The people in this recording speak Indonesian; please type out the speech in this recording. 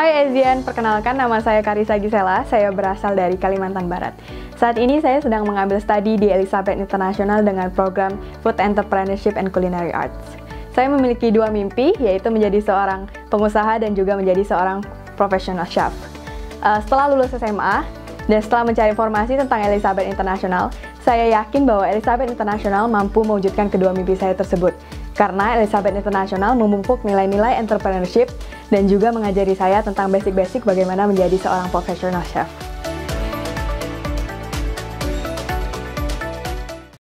Hai Ezian, perkenalkan nama saya Karisa Gisela, saya berasal dari Kalimantan Barat. Saat ini saya sedang mengambil studi di Elizabeth International dengan program Food Entrepreneurship and Culinary Arts. Saya memiliki dua mimpi, yaitu menjadi seorang pengusaha dan juga menjadi seorang profesional chef. Uh, setelah lulus SMA, dan setelah mencari informasi tentang Elizabeth International, saya yakin bahwa Elizabeth International mampu mewujudkan kedua mimpi saya tersebut. Karena Elizabeth International memupuk nilai-nilai entrepreneurship dan juga mengajari saya tentang basic-basic bagaimana menjadi seorang professional chef.